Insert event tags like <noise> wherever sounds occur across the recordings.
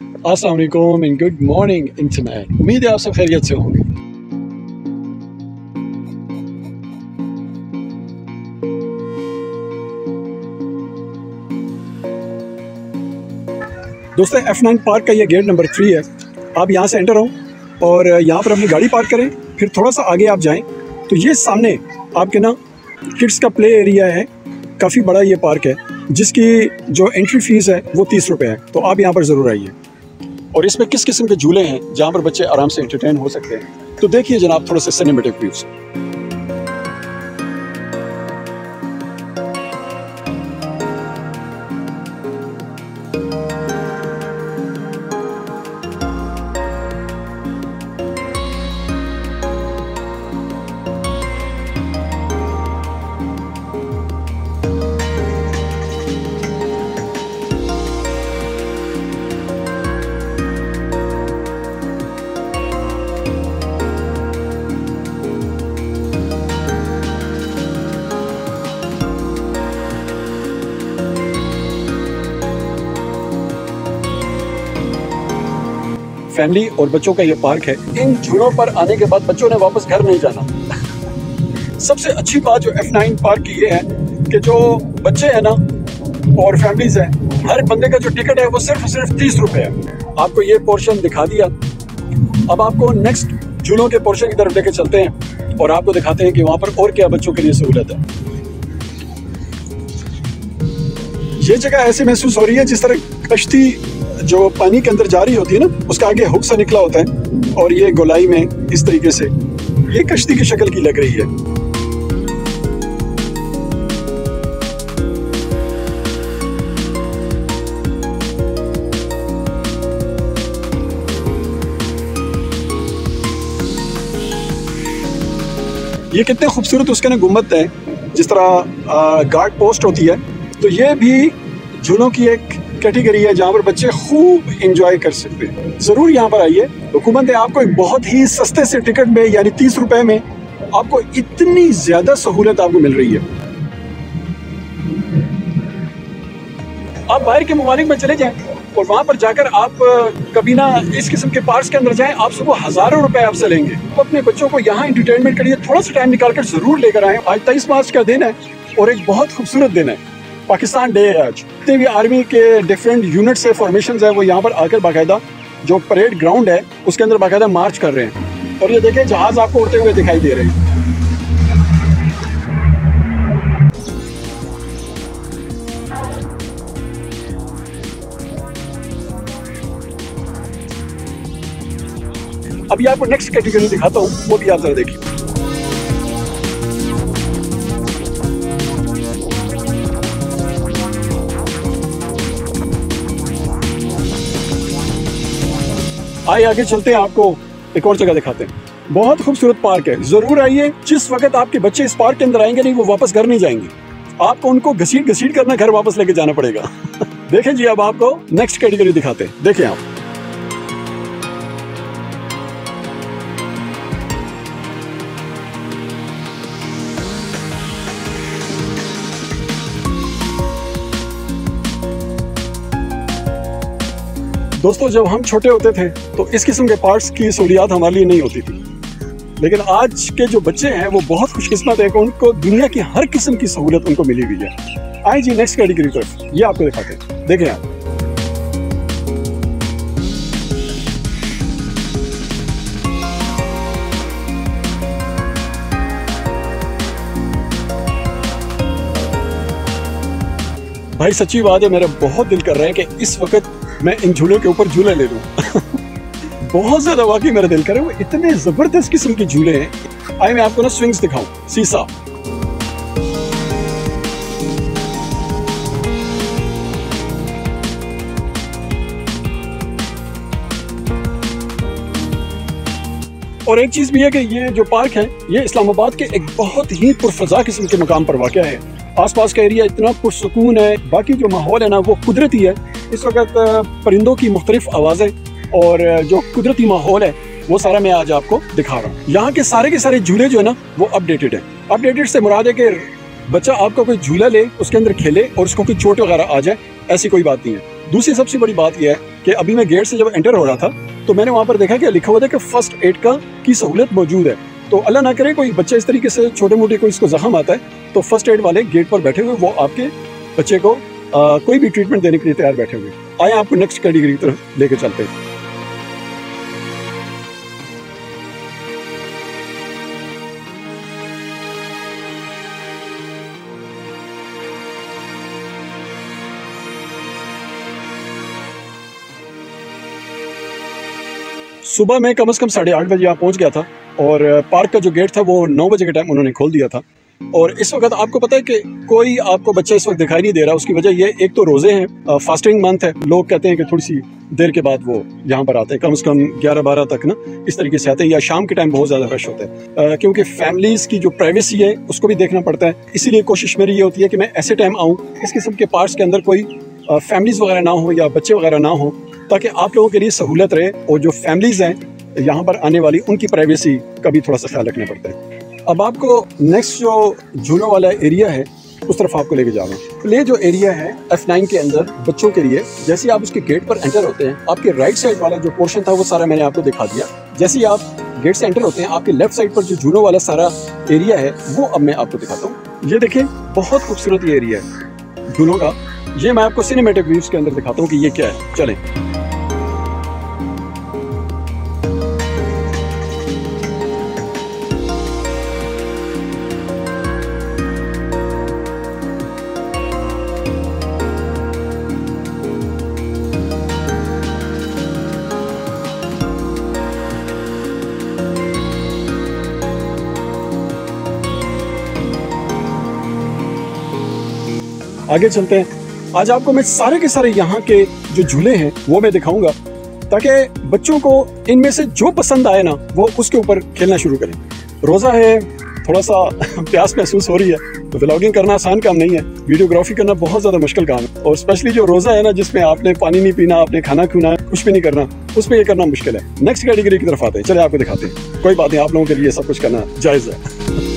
वालेकुम and good morning internet उम्मीद है आप सब खैरियत से होंगे दोस्तों F9 पार्क का ये गेट नंबर थ्री है। आप यहाँ से एंटर हो और यहाँ पर अपनी गाड़ी पार्क करें, फिर थोड़ा सा आगे आप जाएँ। तो ये सामने आपके ना किड्स का प्ले एरिया है। काफ़ी बड़ा ये पार्क है, जिसकी जो एंट्री फ़ीस है, वो तीस रुपये है। तो आप यहाँ पर ज़रूर आइए। और इसमें किस किस्म के झूले हैं जहाँ पर बच्चे आराम से एंटरटेन हो सकते हैं? तो देखिए जनाब, थोड़ा सा सिनेमेटिक व्यूज़ फैमिली और बच्चों का ये पार्क है। इन झूलों पर आने के बाद बच्चों ने वापस घर नहीं जाना। सबसे अच्छी बात जो F9 पार्क की ये है कि जो बच्चे हैं ना और फैमिलीज़ हैं, हर बंदे का जो टिकट है वो सिर्फ़ सिर्फ़ तीस रुपए है। आपको ये पोर्शन दिखा दिया। अब आपको नेक्स्ट झूलों के पोर्शन की तरफ़ लेके चलते हैं और आपको दिखाते हैं कि वहाँ पर और क्या बच्चों के लिए सहूलत है। ये जगह ऐसे महसूस हो रही है जिस तरह कश्ती जो पानी के अंदर जा रही होती है ना, उसका आगे हुक सा निकला होता है और ये गोलाई में इस तरीके से, ये कश्ती की शक्ल की लग रही है। ये कितने खूबसूरत उसके ना गुंबद है, जिस तरह गार्ड पोस्ट होती है। तो ये भी झूलों की एक कैटेगरी है जहाँ पर बच्चे खूब इंजॉय कर सकते हैं। ज़रूर यहाँ पर आइए। हुकूमत ने आपको एक बहुत ही सस्ते से टिकट में, यानी तीस रुपए में, आपको इतनी ज़्यादा सहूलत आपको मिल रही है। आप बाहर के ममालिक में चले जाएँ और वहाँ पर जाकर आप कभी ना इस किस्म के पार्क के अंदर जाएँ, आप सुबह हज़ारों रुपए आपसे लेंगे। तो अपने बच्चों को यहाँ इंटरटेनमेंट के लिए थोड़ा सा टाइम निकाल कर ज़रूर लेकर आए। आज तेईस मार्च का दिन है और एक बहुत खूबसूरत दिन है। पाकिस्तान डे है आज। जितने भी आर्मी के डिफरेंट यूनिट से फॉर्मेशन है, वो यहाँ पर आकर बाकायदा जो परेड ग्राउंड है, उसके अंदर बाकायदा मार्च कर रहे हैं। और ये देखें जहाज़ आपको उड़ते हुए दिखाई दे रहे हैं। अभी आपको नेक्स्ट कैटेगरी दिखाता हूँ, वो भी आप जरा देखिए। आइए आगे चलते हैं, आपको एक और जगह दिखाते हैं। बहुत खूबसूरत पार्क है। ज़रूर आइए, जिस वक्त आपके बच्चे इस पार्क के अंदर आएँगे, नहीं, वो वापस घर नहीं जाएँगे। आपको उनको घसीट घसीट करना, घर वापस लेके जाना पड़ेगा। <laughs> देखें जी, अब आपको नेक्स्ट कैटेगरी दिखाते हैं। देखें आप। दोस्तों, जब हम छोटे होते थे तो इस किस्म के पार्ट्स की सहूलियात हमारे लिए नहीं होती थी। लेकिन आज के जो बच्चे हैं, वो बहुत खुशकिस्मत है कि उनको, दुनिया की हर किस्म की सहूलत उनको मिली हुई है। आए जी नेक्स्ट कैटेगरी तरफ़। ये आपको दिखाते हैं। देखें आप। भाई, सच्ची बात है, मेरा बहुत दिल कर रहा है कि इस वक्त मैं इन झूलों के ऊपर झूले ले लूँ। बहुत ज़्यादा वाकई मेरा दिल करे, वो इतने ज़बरदस्त किस्म के झूले हैं। आए, मैं आपको ना स्विंग्स दिखाऊँ। सीसा। और एक चीज़ भी है कि ये जो पार्क है, ये इस्लामाबाद के एक बहुत ही पुरफजा किस्म के मकाम पर वाक़ है। आसपास का एरिया इतना पुरसकून है, बाकी जो माहौल है ना, वो कुदरती है। इस वक्त परिंदों की मुख्तलिफ़ आवाज़ें और जो कुदरती माहौल है, वो सारा मैं आज आपको दिखा रहा हूँ। यहाँ के सारे के सारे झूले जो है ना, वो अपडेटेड है। अपडेटेड से मुराद है कि बच्चा आपका कोई झूला ले, उसके अंदर खेले और उसको कोई चोट वगैरह आ जाए, ऐसी कोई बात नहीं है। दूसरी सबसे बड़ी बात यह है कि अभी मैं गेट से जब एंटर हो रहा था तो मैंने वहाँ पर देखा कि लिखा हुआ था कि फ़र्स्ट एड का की सहूलत मौजूद है। तो अल्लाह ना करे कोई बच्चा इस तरीके से छोटे मोटे कोई इसको जख्म आता है तो फ़र्स्ट एड वाले गेट पर बैठे हुए वो आपके बच्चे को आ, कोई भी ट्रीटमेंट देने के लिए तैयार बैठे हुए। आए आपको नेक्स्ट कैटेगरी की तरफ़ लेके चलते हैं। सुबह में कम से कम साढ़े आठ बजे यहाँ पहुँच गया था। और पार्क का जो गेट था वो नौ बजे के टाइम उन्होंने खोल दिया था। और इस वक्त आपको पता है कि कोई आपको बच्चा इस वक्त दिखाई नहीं दे रहा, उसकी वजह ये, एक तो रोज़े हैं फास्टिंग मंथ है, लोग कहते हैं कि थोड़ी सी देर के बाद वो यहाँ पर आते हैं, कम से कम ग्यारह बारह तक ना, इस तरीके से आते हैं, या शाम के टाइम बहुत ज़्यादा रश होता है। क्योंकि फैमिलीज़ की जो प्राइवेसी है, उसको भी देखना पड़ता है, इसीलिए कोशिश मेरी ये होती है कि मैं ऐसे टाइम आऊँ, इस किस्म के पार्ट्स के अंदर कोई फैमिलीज़ वगैरह ना हो या बच्चे वगैरह ना हो, ताकि आप लोगों के लिए सहूलत रहे और जो फैमिलीज़ हैं यहाँ पर आने वाली उनकी प्राइवेसी का भी थोड़ा सा ख्याल रखना पड़ता है। अब आपको नेक्स्ट जो झूलों वाला एरिया है, उस तरफ़ आपको लेके जा रहा हूँ। ये जो एरिया है एफ़ नाइन के अंदर बच्चों के लिए, जैसे आप उसके गेट पर एंटर होते हैं, आपके राइट साइड वाला जो पोर्शन था, वो सारा मैंने आपको दिखा दिया। जैसे आप गेट से एंटर होते हैं, आपके लेफ़्ट साइड पर जो झूलों वाला सारा एरिया है, वो अब मैं आपको दिखाता हूँ। ये देखिए, बहुत खूबसूरत ये एरिया है झूलों का। ये मैं आपको सिनेमेटिक व्यूज़ के अंदर दिखाता हूँ कि ये क्या है। चलें। आगे चलते हैं। आज आपको मैं सारे के सारे यहाँ के जो झूले हैं, वो मैं दिखाऊँगा। ताकि बच्चों को इनमें से जो पसंद आए ना, वो उसके ऊपर खेलना शुरू करें। रोज़ा है थोड़ा सा <laughs> प्यास महसूस हो रही है तो व्लॉगिंग करना आसान काम नहीं है। वीडियोग्राफी करना बहुत ज़्यादा मुश्किल काम है। और स्पेशली जो रोज़ा है ना, जिसमें आपने पानी नहीं पीना, आपने खाना खुना कुछ भी नहीं करना, उसमें ये करना मुश्किल है। नेक्स्ट कैटेगरी की तरफ़ आते हैं। चले आपको दिखाते हैं। कोई बात नहीं, आप लोगों के लिए सब कुछ करना जायज़ है।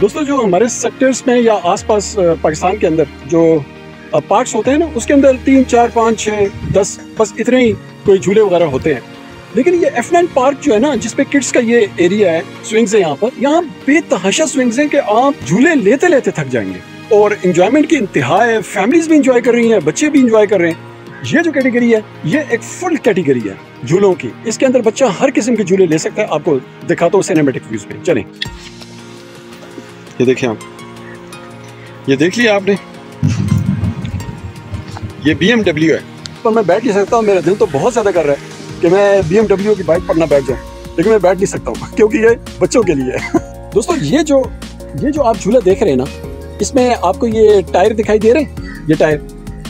दोस्तों, जो हमारे सेक्टर्स में या आसपास पाकिस्तान के अंदर जो पार्क्स होते हैं ना, उसके अंदर तीन, चार, पाँच छः दस, बस इतने ही कोई झूले वगैरह होते हैं। लेकिन ये एफ़ नाइन पार्क जो है ना जिसपे किड्स का ये एरिया है स्विंग्स है यहाँ पर, यहाँ बेतहाशा स्विंग्स हैं कि आप झूले लेते लेते थक जाएँगे। और इंजॉयमेंट की इंतहा है फैमिलीज़ भी इंजॉय कर रही हैं, बच्चे भी इंजॉय कर रहे हैं। ये जो कैटेगरी है, ये एक फुल कैटेगरी है, झूलों की। इसके अंदर बच्चा हर किस्म के झूले ले सकता है, आपको दिखाता हूँ सिनेमेटिक व्यूज़ में चलें। ये देखिए आप। ये देख लिया आपने। ये बी है। पर मैं बैठ नहीं सकता हूँ, मेरा दिल तो बहुत ज़्यादा कर रहा है कि मैं बी की बाइक पर ना बैठ जाऊँ। लेकिन मैं बैठ नहीं सकता हूँ, क्योंकि ये बच्चों के लिए है। <laughs> दोस्तों, ये जो ये जो आप झूला देख रहे हैं ना, इसमें आपको ये टायर दिखाई दे रहे हैं? ये टायर।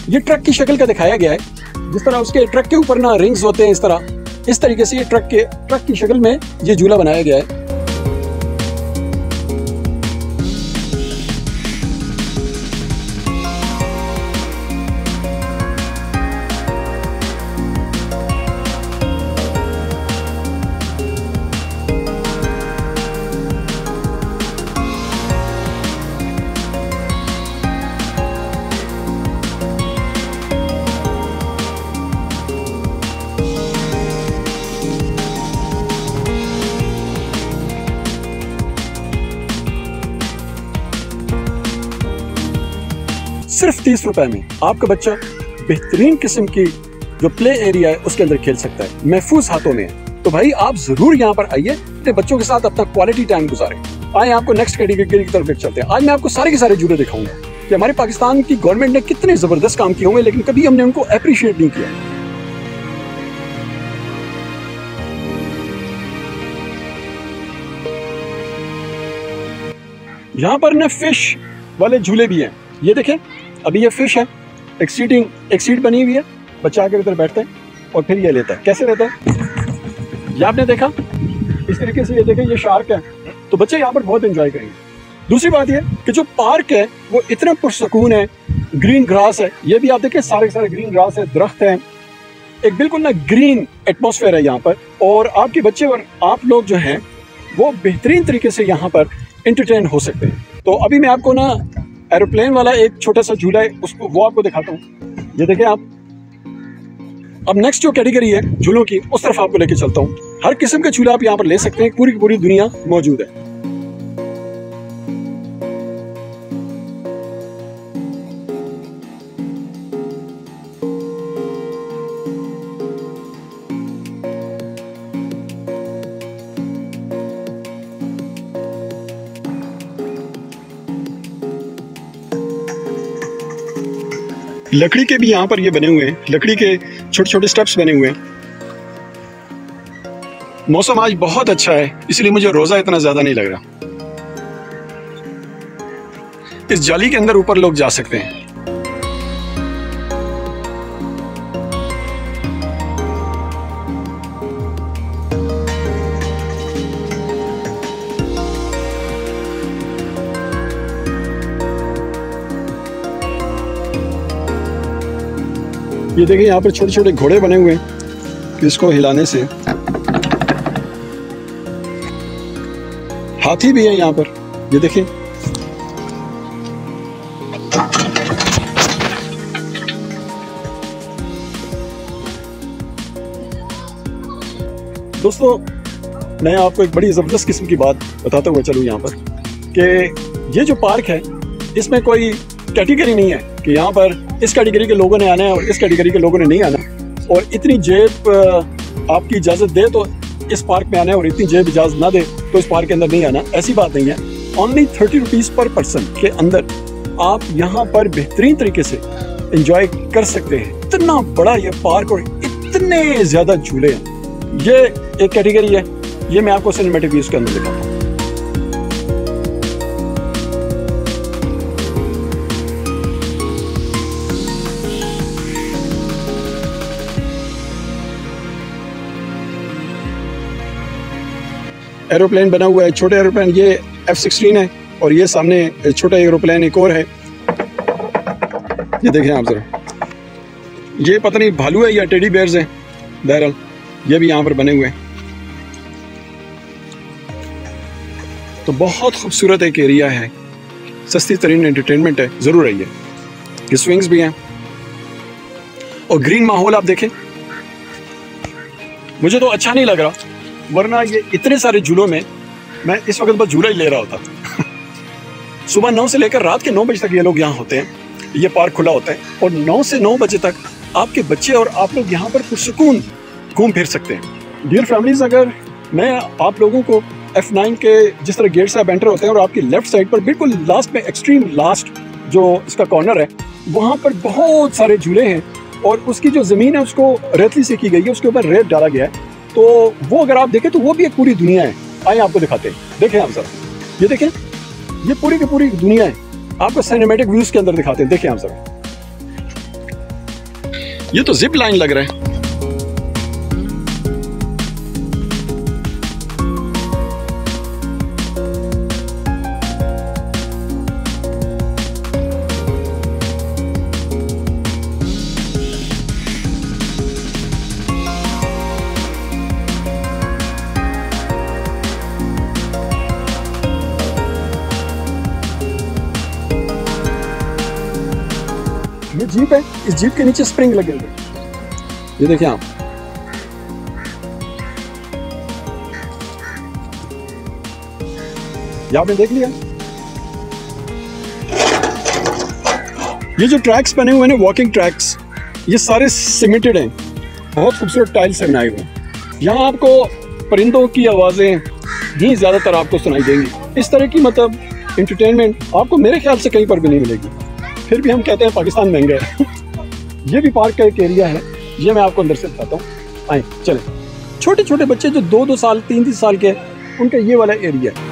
ये ट्रक की शक्ल का दिखाया गया है। जिस तरह उसके ट्रक के ऊपर ना रिंग्स होते हैं, इस तरह। इस तरीके से ये ट्रक के ट्रक की शक्ल में ये झूला बनाया गया है। तीस रुपए में आपका बच्चा बेहतरीन किस्म की जो प्ले एरिया है, उसके अंदर खेल सकता है। महफूज हाथों में है। तो भाई, आप ज़रूर यहाँ पर आइए, अपने बच्चों के साथ अपना क्वालिटी टाइम गुजारें। आए आपको नेक्स्ट कैटेगरी की तरफ़ चलते हैं। आज मैं आपको सारे के सारे जुड़े दिखाऊँगा कि हमारे पाकिस्तान की गवर्नमेंट ने कितने ज़बरदस्त काम किए होंगे, लेकिन कभी हमने उनको अप्रिशिएट नहीं किया। यहाँ पर ना फ़िश वाले झूले भी हैं। ये देखें अभी ये फ़िश है। एक सीटिंग एक सीट बनी हुई है। बच्चा आकर इधर बैठता है और फिर ये लेता है। कैसे रहता है? ये आपने देखा? इस तरीके से ये देखें, ये शार्क है। तो बच्चे यहाँ पर बहुत एंजॉय करेंगे। दूसरी बात ये कि जो पार्क है, वो इतना पुरसकून है। ग्रीन ग्रास है। ये भी आप देखें, सारे सारे ग्रीन ग्रास है, दरख्त है। एक बिल्कुल ना ग्रीन एटमोसफेयर है यहाँ पर। और आपके बच्चे और आप लोग जो हैं, वो बेहतरीन तरीके से यहाँ पर इंटरटेन हो सकते हैं। तो अभी मैं आपको ना एरोप्लेन वाला एक छोटा सा झूला है, उसको वो आपको दिखाता हूँ। ये देखें आप। अब नेक्स्ट जो कैटेगरी है, झूलों की, उस तरफ़ आपको लेके चलता हूँ। हर किस्म के झूले आप यहाँ पर ले सकते हैं, पूरी की पूरी दुनिया मौजूद है। लकड़ी के भी यहाँ पर ये बने हुए हैं। लकड़ी के छोटे छोटे स्टेप्स बने हुए हैं। मौसम आज बहुत अच्छा है, इसलिए मुझे रोजा इतना ज़्यादा नहीं लग रहा। इस जाली के अंदर ऊपर लोग जा सकते हैं। ये देखिए, यहाँ पर छोटे छोटे घोड़े बने हुए हैं इसको हिलाने से। हाथी भी है यहाँ पर, ये देखिए। दोस्तों, मैं आपको एक बड़ी ज़बरदस्त किस्म की बात बताता हुआ चलूँ यहाँ पर कि ये जो पार्क है, इसमें कोई कैटेगरी नहीं है। कि यहाँ पर इस कैटेगरी के लोगों ने आना है और इस कैटेगरी के लोगों ने नहीं आना। और इतनी जेब आपकी इजाज़त दे तो इस पार्क में आना है और इतनी जेब इजाज़त ना दे तो इस पार्क के अंदर नहीं आना। ऐसी बात नहीं है। ओनली थर्टी रुपीज़ पर पर्सन के अंदर आप यहाँ पर बेहतरीन तरीके से इंजॉय कर सकते हैं। इतना बड़ा ये पार्क और इतने ज़्यादा झूले हैं। ये एक कैटेगरी है। ये मैं आपको सिनेमेटिक व्यूज़ के अंदर दिखाता हूँ। एरोप्लेन बना हुआ है, छोटे एरोप्लेन, ये एफ़ सिक्सटीन है और ये सामने छोटा एरोप्लेन एक और है। ये देखें आप जरा। ये पता नहीं भालू है या टेडी बेयर्स हैं, बहरहाल, ये भी यहाँ पर बने हुए हैं। तो बहुत खूबसूरत एक एरिया है। सस्ती तरीन एंटरटेनमेंट है, ज़रूर है ये स्विंग्स भी हैं। और ग्रीन माहौल आप देखें। मुझे तो अच्छा नहीं लग रहा। वरना ये इतने सारे झूलों में मैं इस वक्त बस झूला ही ले रहा होता। <laughs> सुबह नौ से लेकर रात के नौ बजे तक ये लोग यहाँ होते हैं। ये पार्क खुला होता है और नौ से नौ बजे तक आपके बच्चे और आप लोग यहाँ पर पुरसकून घूम फिर सकते हैं। डियर फैमिलीज़ अगर मैं आप लोगों को एफ़ नाइन के जिस तरह गेट से एंटर होते हैं और आपकी लेफ़्ट साइड पर बिल्कुल लास्ट में एक्सट्रीम लास्ट जो इसका कॉर्नर है, वहाँ पर बहुत सारे झूले हैं और उसकी जो ज़मीन है उसको रेतली से की गई है, उसके ऊपर रेत डाला गया है। तो वो अगर आप देखें तो वो भी एक पूरी दुनिया है। आए आपको दिखाते हैं। देखें आप सर ये देखें, ये पूरी की पूरी दुनिया है। आपको सिनेमेटिक व्यूज़ के अंदर दिखाते हैं। देखें आप सर ये तो जिप लाइन लग रहा है। इस जीप के नीचे स्प्रिंग लगे हुए। ये देखिए आप। आपने देख लिया? ये जो ट्रैक्स बने हुए हैं वॉकिंग ट्रैक्स ये सारे सीमेंटेड हैं। बहुत खूबसूरत टाइल से बनाए हुए। हैं यहाँ आपको परिंदों की आवाज़ें ही ज़्यादातर आपको सुनाई देंगी। इस तरह की मतलब इंटरटेनमेंट आपको मेरे ख्याल से कहीं पर भी नहीं मिलेगी। फिर भी हम कहते हैं पाकिस्तान महँगा है। ये भी पार्क का एक एरिया है, ये मैं आपको अंदर से बताता हूँ। आए चले। छोटे छोटे बच्चे जो दो दो साल तीन तीन साल के उनका ये वाला एरिया है।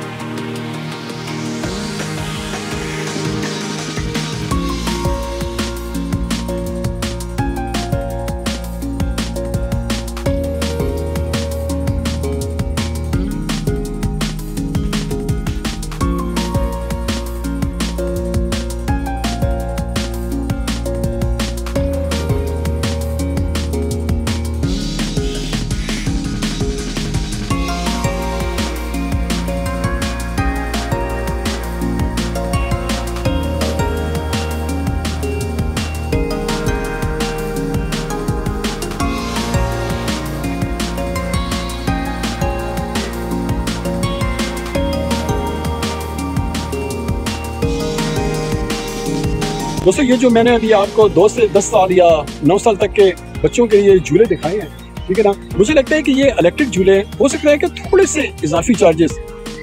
दोस्तों, ये जो मैंने अभी आपको दो से दस साल या नौ साल तक के बच्चों के लिए झूले दिखाए हैं, ठीक है ना? मुझे लगता है कि ये इलेक्ट्रिक झूले हो सकता है कि थोड़े से इजाफी चार्जेस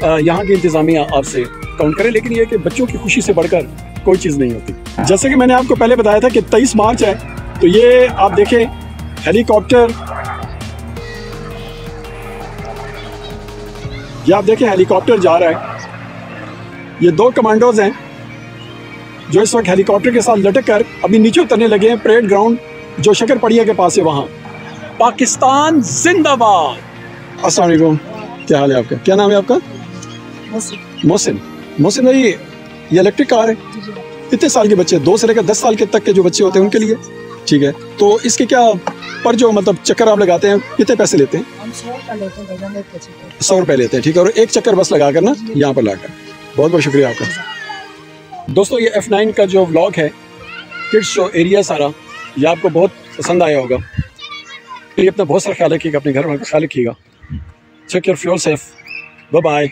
यहाँ की इंतजामिया आपसे काउंट करें, लेकिन ये कि बच्चों की खुशी से बढ़कर कोई चीज़ नहीं होती। जैसे कि मैंने आपको पहले बताया था कि तेईस मार्च है तो ये आप देखें हेलीकॉप्टर ये आप देखें हेलीकॉप्टर जा रहा है। ये दो कमांडोज हैं। जो इस वक्त हेलीकॉप्टर के साथ लटक कर अभी नीचे उतरने लगे हैं परेड ग्राउंड जो शकर पड़िया के पास है वहाँ। पाकिस्तान जिंदाबाद। अस्सलाम वालेकुम। क्या हाल है आपका? क्या नाम है आपका? मोहसिन। मोहसिन। भाई ये इलेक्ट्रिक कार है? कितने साल के बच्चे दो से लेकर दस साल के तक के जो बच्चे होते हैं उनके लिए? ठीक है। तो इसके क्या पर जो मतलब चक्कर आप लगाते हैं कितने पैसे लेते हैं? सौ रुपये लेते हैं ठीक है। और एक चक्कर बस लगा कर ना यहाँ पर लाकर। बहुत बहुत शुक्रिया आपका। दोस्तों, ये एफ़ नाइन का जो व्लॉग है किड्स शो एरिया सारा, ये आपको बहुत पसंद आया होगा। ये अपना बहुत सारा ख्याल रखिएगा, अपने घर वालों का ख्याल रखिएगा। Check your pure safe bye